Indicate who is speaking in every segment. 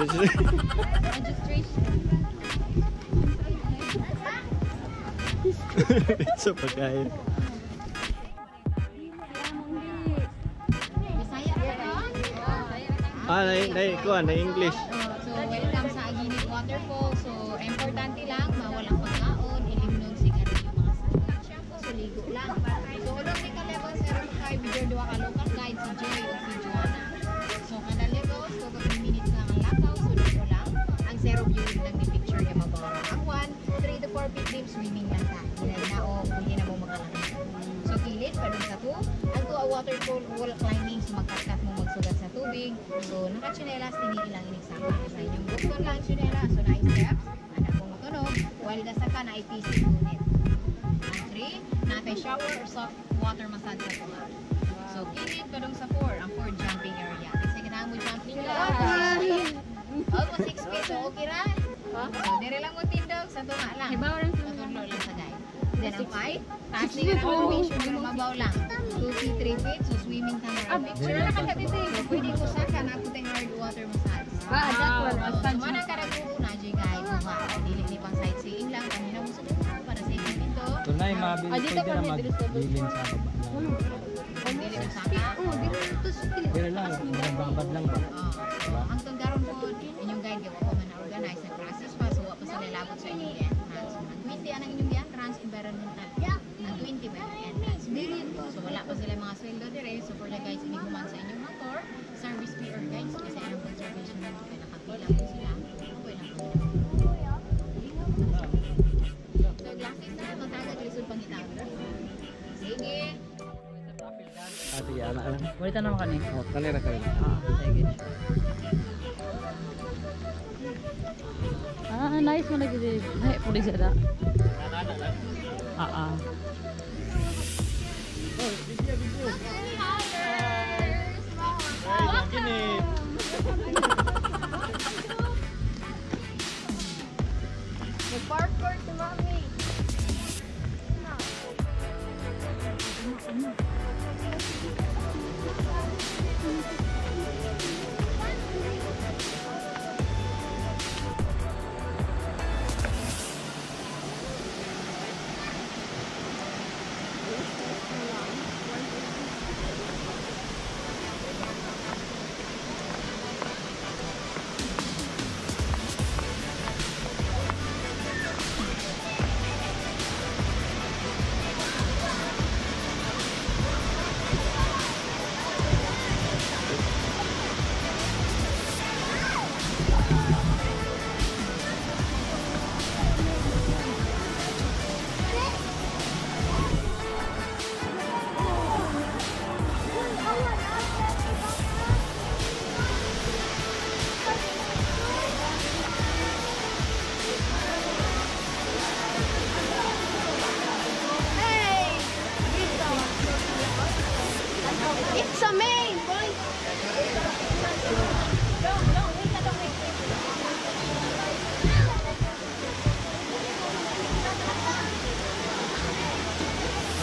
Speaker 1: Registration.
Speaker 2: Sa pagkain. Ah, na, na, kuha, na English.
Speaker 1: Almost 6 feet, so okay ra. So, dire lang mo tindog sa tunga lang. Matulog lang sa guide. Then ang 5, taas ni ka na mission pero mabaw lang. 2 feet, 3 feet, so swimming ka na rin. Picture na ka dito. So, pwede ko sa ka na kutay hard water massage.
Speaker 3: Ah,
Speaker 1: So, Sumana ka nagbuo na, Jay guide. Mga dili ni pang sightseeing lang. Kanina mo sa dito para sa inyo dito.
Speaker 2: Tunay, mabilis
Speaker 3: Ah, dito
Speaker 2: pwede
Speaker 3: pa
Speaker 2: na
Speaker 3: may dress level.
Speaker 2: magbilin sa baba.
Speaker 1: Dili mo sa ka.
Speaker 2: Pero lang, babad lang ba?
Speaker 1: Oh. Ang tunggaron po, guide, gawa ko man na-organize na process pa, so pa sa nilabot sa inyong entrance. Ang 20 ang inyong entrance, environmental. Ang 20 ba yung entrance? So wala pa sila mga sweldo dire, so for the guides, ini human sa inyong motor, service fee or guides, kasi ang conservation na kaya nakapila po sila. Okay lang po. So glasses na, matagal lisod pang itawag. Sige.
Speaker 2: Ah, sige, anak lang.
Speaker 3: Walita naman kani.
Speaker 2: Oh, kanira kayo.
Speaker 3: Ah, sige. Ah, nice mo lagi di.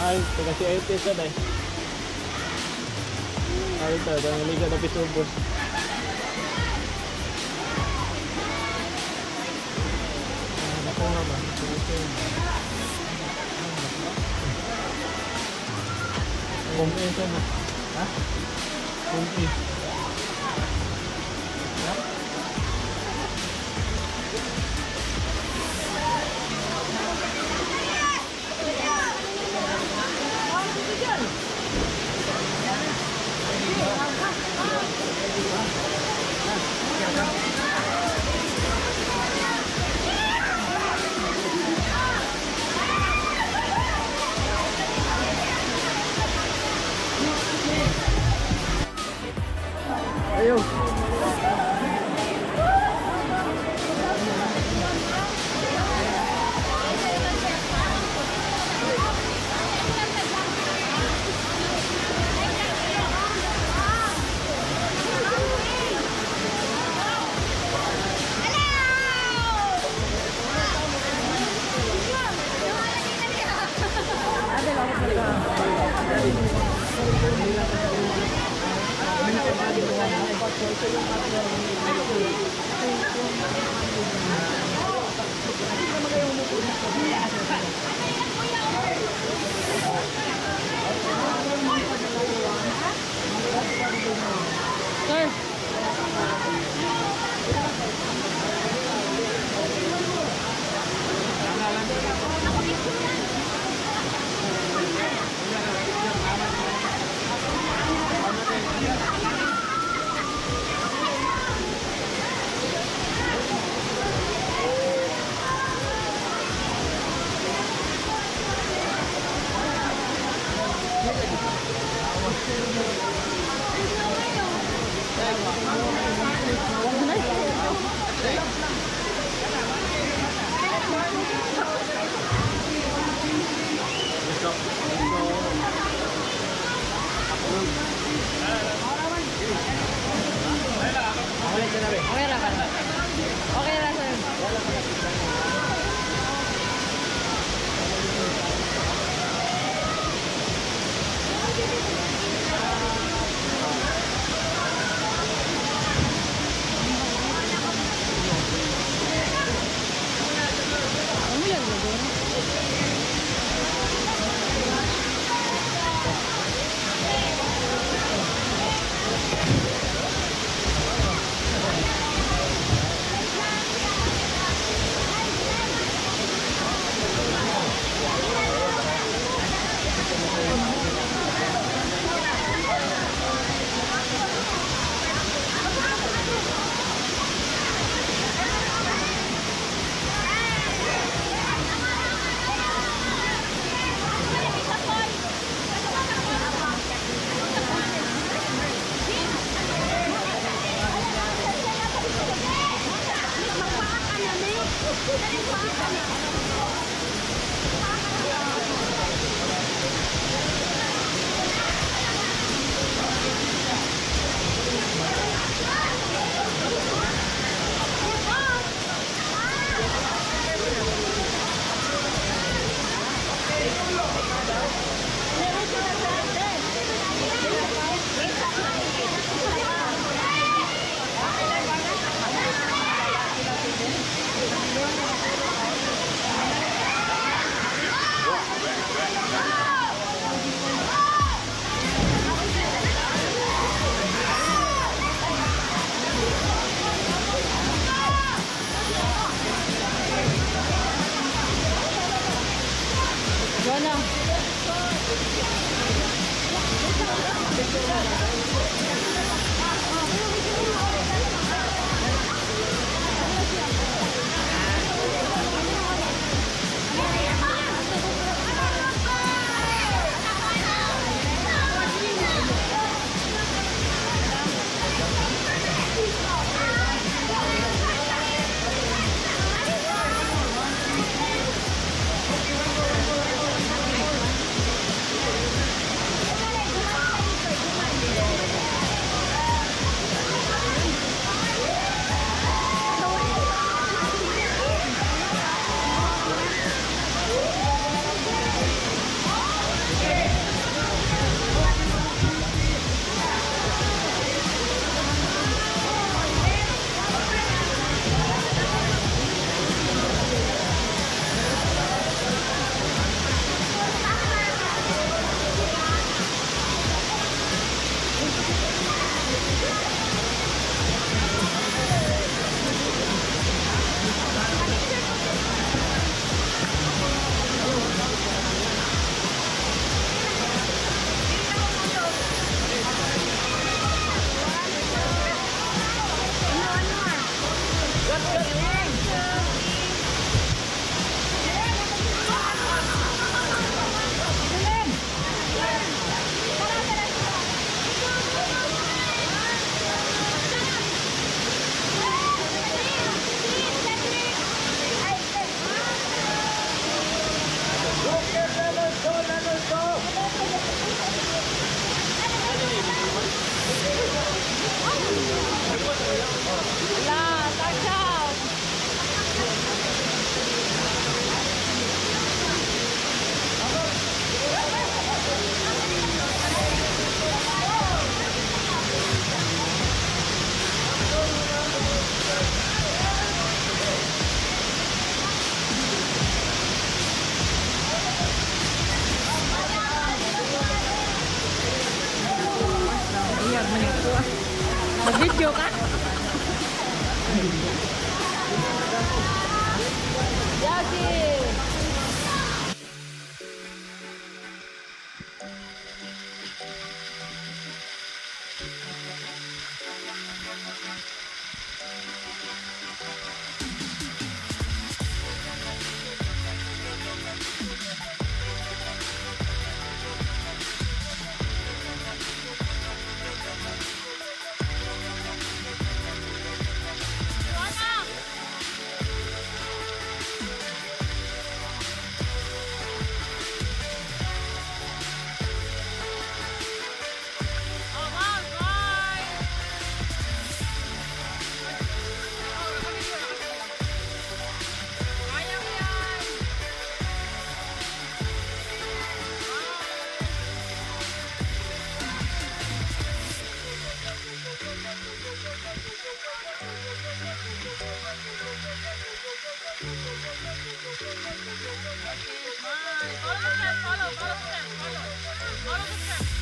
Speaker 2: Ay, taga si IT sa dai. Ay, ito, ito, ang liga na pisubos. Ah, Ako nga ba? Kumpi ito na. Ha? Kumpi. Ha? ご
Speaker 1: 覧
Speaker 3: くださ
Speaker 2: いね。Video cắt All of them. All of them.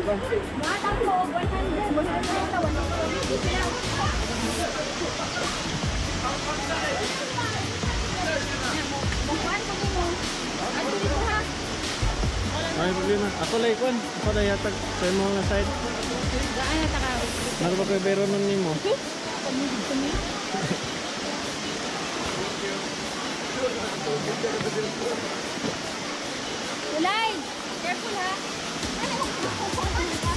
Speaker 2: Patuloy pa. Ay, problema. Ako lang ikon. Ako lang yatag sa mo nga side.
Speaker 3: Gaan na taka.
Speaker 2: Ano ba kayo bero nun nimo?
Speaker 3: Ulay! Careful ha! Oh, my God.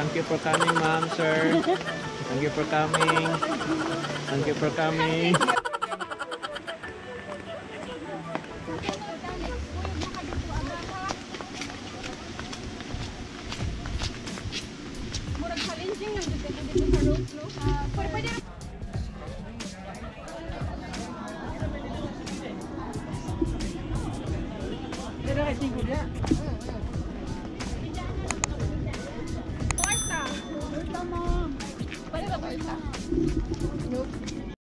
Speaker 2: Thank you for coming, ma'am, sir. Thank you for coming. Thank you for coming.